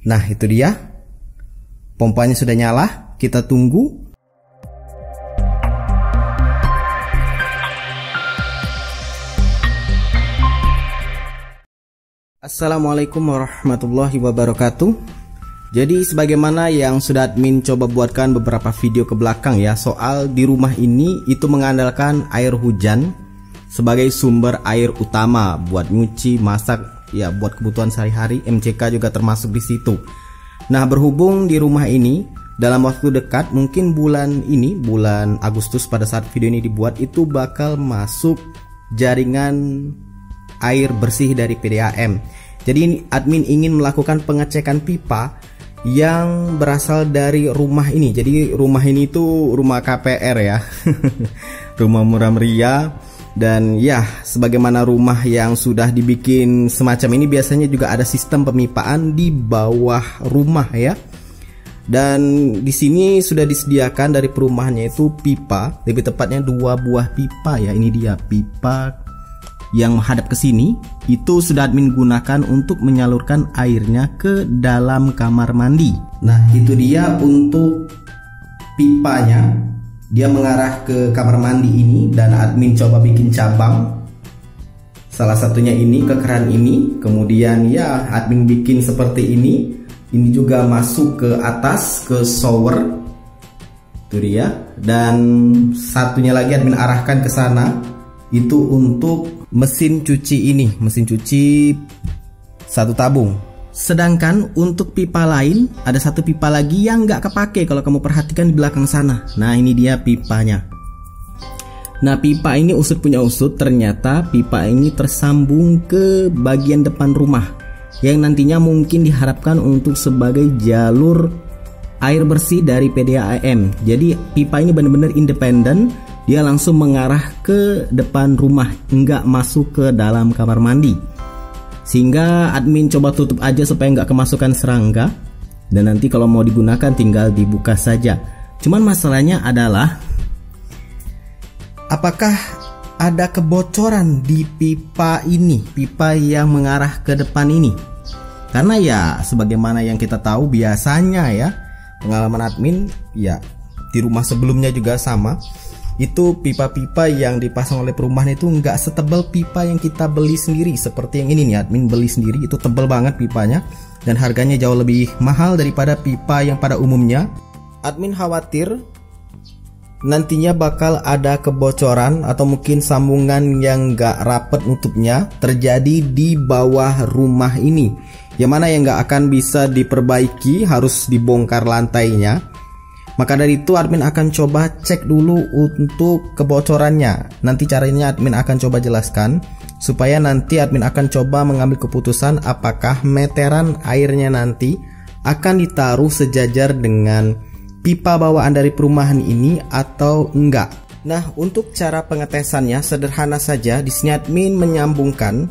Nah itu dia. Pompanya sudah nyala Kita tunggu. Assalamualaikum warahmatullahi wabarakatuh. Jadi sebagaimana yang sudah admin coba buatkan beberapa video ke belakang ya Soal di rumah ini itu mengandalkan air hujan Sebagai sumber air utama buat nyuci, masak, ya buat kebutuhan sehari-hari MCK juga termasuk di situ Nah berhubung di rumah ini dalam waktu dekat mungkin bulan ini bulan Agustus pada saat video ini dibuat itu bakal masuk jaringan air bersih dari PDAM. Jadi admin ingin melakukan pengecekan pipa yang berasal dari rumah ini. Jadi rumah ini tuh rumah KPR ya. rumah murah meriah dan ya sebagaimana rumah yang sudah dibikin semacam ini biasanya juga ada sistem pemipaan di bawah rumah ya. Dan di sini sudah disediakan dari perumahannya itu pipa, lebih tepatnya dua buah pipa ya. Ini dia pipa yang menghadap ke sini itu sudah admin gunakan untuk menyalurkan airnya ke dalam kamar mandi. Nah, itu dia untuk pipanya. Dia mengarah ke kamar mandi ini dan admin coba bikin cabang. Salah satunya ini ke keran ini, kemudian ya admin bikin seperti ini. Ini juga masuk ke atas ke shower. Itu dia. Dan satunya lagi admin arahkan ke sana itu untuk mesin cuci ini, mesin cuci satu tabung. Sedangkan untuk pipa lain ada satu pipa lagi yang nggak kepake kalau kamu perhatikan di belakang sana. Nah ini dia pipanya. Nah pipa ini usut punya usut ternyata pipa ini tersambung ke bagian depan rumah yang nantinya mungkin diharapkan untuk sebagai jalur air bersih dari PDAM. Jadi pipa ini benar-benar independen dia langsung mengarah ke depan rumah, enggak masuk ke dalam kamar mandi. Sehingga admin coba tutup aja supaya enggak kemasukan serangga. Dan nanti kalau mau digunakan tinggal dibuka saja. Cuman masalahnya adalah apakah ada kebocoran di pipa ini, pipa yang mengarah ke depan ini? Karena ya sebagaimana yang kita tahu biasanya ya pengalaman admin ya di rumah sebelumnya juga sama itu pipa-pipa yang dipasang oleh perumahan itu nggak setebal pipa yang kita beli sendiri. Seperti yang ini nih admin beli sendiri. Itu tebal banget pipanya. Dan harganya jauh lebih mahal daripada pipa yang pada umumnya. Admin khawatir nantinya bakal ada kebocoran atau mungkin sambungan yang nggak rapet nutupnya terjadi di bawah rumah ini. Yang mana yang nggak akan bisa diperbaiki harus dibongkar lantainya maka dari itu admin akan coba cek dulu untuk kebocorannya. Nanti caranya admin akan coba jelaskan supaya nanti admin akan coba mengambil keputusan apakah meteran airnya nanti akan ditaruh sejajar dengan pipa bawaan dari perumahan ini atau enggak. Nah, untuk cara pengetesannya sederhana saja. Di sini admin menyambungkan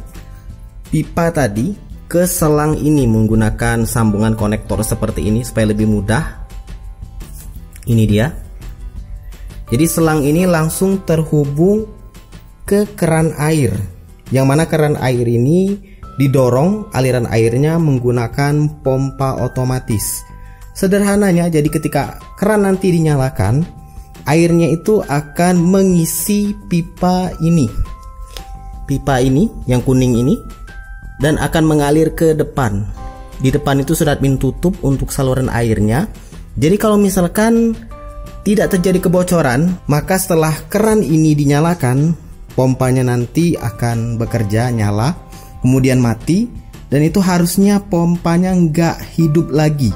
pipa tadi ke selang ini menggunakan sambungan konektor seperti ini supaya lebih mudah ini dia. Jadi selang ini langsung terhubung ke keran air. Yang mana keran air ini didorong aliran airnya menggunakan pompa otomatis. Sederhananya jadi ketika keran nanti dinyalakan airnya itu akan mengisi pipa ini. Pipa ini yang kuning ini dan akan mengalir ke depan. Di depan itu sudah admin tutup untuk saluran airnya jadi kalau misalkan tidak terjadi kebocoran, maka setelah keran ini dinyalakan, pompanya nanti akan bekerja nyala, kemudian mati, dan itu harusnya pompanya nggak hidup lagi.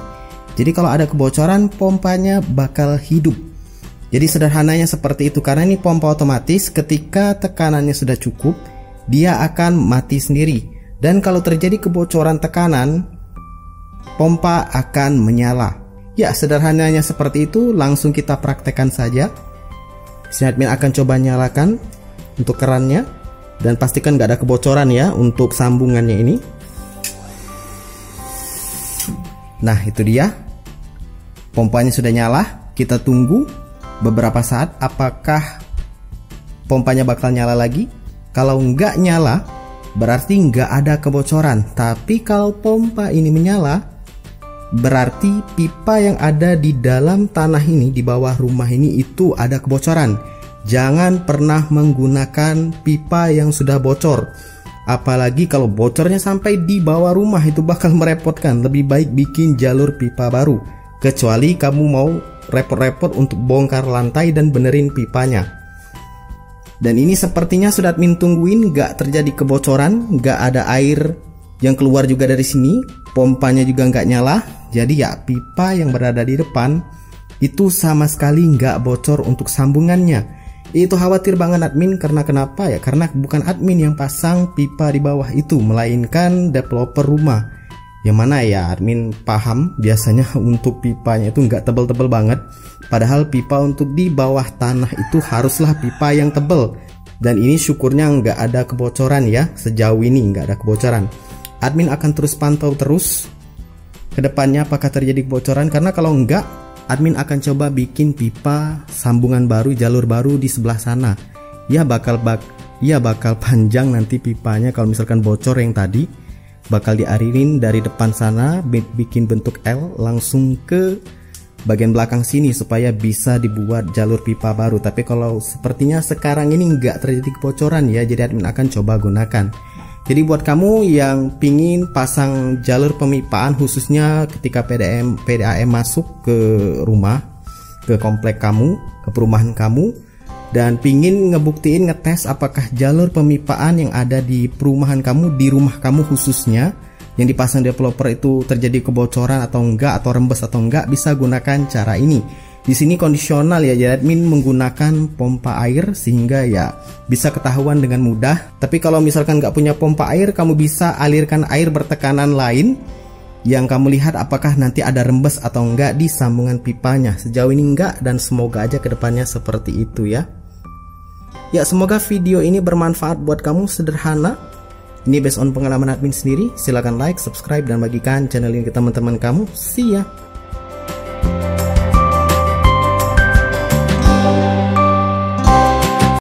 Jadi kalau ada kebocoran, pompanya bakal hidup. Jadi sederhananya seperti itu karena ini pompa otomatis ketika tekanannya sudah cukup, dia akan mati sendiri. Dan kalau terjadi kebocoran tekanan, pompa akan menyala. Ya, sederhananya seperti itu, langsung kita praktekkan saja. Si admin akan coba nyalakan untuk kerannya dan pastikan gak ada kebocoran ya untuk sambungannya ini. Nah, itu dia. Pompanya sudah nyala. Kita tunggu beberapa saat apakah pompanya bakal nyala lagi. Kalau nggak nyala, berarti nggak ada kebocoran. Tapi kalau pompa ini menyala, berarti pipa yang ada di dalam tanah ini di bawah rumah ini itu ada kebocoran. Jangan pernah menggunakan pipa yang sudah bocor. Apalagi kalau bocornya sampai di bawah rumah itu bakal merepotkan. Lebih baik bikin jalur pipa baru. Kecuali kamu mau repot-repot untuk bongkar lantai dan benerin pipanya. Dan ini sepertinya sudah admin tungguin gak terjadi kebocoran, gak ada air yang keluar juga dari sini, pompanya juga nggak nyala. Jadi ya pipa yang berada di depan itu sama sekali nggak bocor untuk sambungannya. Itu khawatir banget admin karena kenapa ya? Karena bukan admin yang pasang pipa di bawah itu, melainkan developer rumah. Yang mana ya admin paham biasanya untuk pipanya itu nggak tebel-tebel banget Padahal pipa untuk di bawah tanah itu haruslah pipa yang tebel Dan ini syukurnya nggak ada kebocoran ya Sejauh ini nggak ada kebocoran Admin akan terus pantau terus Ke depannya apakah terjadi kebocoran? Karena kalau enggak Admin akan coba bikin pipa sambungan baru jalur baru di sebelah sana. Ya bakal bak ya bakal panjang nanti pipanya. Kalau misalkan bocor yang tadi bakal diaririn dari depan sana bikin bentuk L langsung ke bagian belakang sini supaya bisa dibuat jalur pipa baru. Tapi kalau sepertinya sekarang ini nggak terjadi kebocoran ya jadi admin akan coba gunakan jadi buat kamu yang pingin pasang jalur pemipaan khususnya ketika PDM PDAM masuk ke rumah ke komplek kamu ke perumahan kamu dan pingin ngebuktiin ngetes apakah jalur pemipaan yang ada di perumahan kamu di rumah kamu khususnya yang dipasang developer itu terjadi kebocoran atau enggak atau rembes atau enggak bisa gunakan cara ini. Di sini kondisional ya, jadi admin menggunakan pompa air sehingga ya bisa ketahuan dengan mudah. Tapi kalau misalkan nggak punya pompa air, kamu bisa alirkan air bertekanan lain yang kamu lihat apakah nanti ada rembes atau enggak di sambungan pipanya. Sejauh ini enggak dan semoga aja ke depannya seperti itu ya. Ya semoga video ini bermanfaat buat kamu sederhana Ini based on pengalaman admin sendiri Silahkan like, subscribe, dan bagikan channel ini ke teman-teman kamu See ya